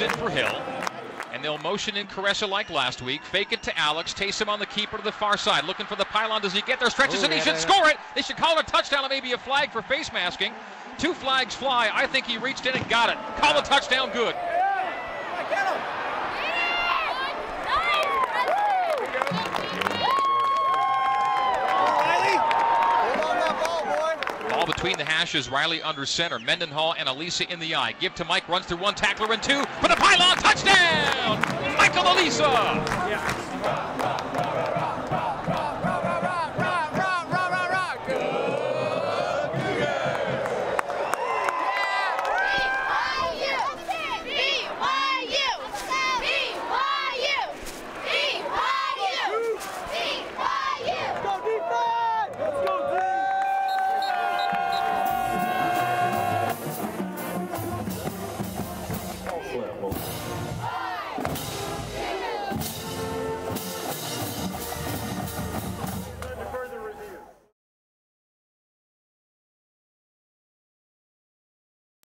comes in for Hill. And they'll motion in Caressa like last week. Fake it to Alex. Taysom on the keeper to the far side. Looking for the pylon. Does he get there? Stretches Ooh, and he yeah, should yeah, score it. They should call it a touchdown and maybe a flag for face masking. Two flags fly. I think he reached in and got it. Call the touchdown good. Between the hashes. Riley under center. Mendenhall and Alisa in the I. Give to Mike. Runs through one tackler and two. For the pylon. Touchdown! Michael Alisa. Flip.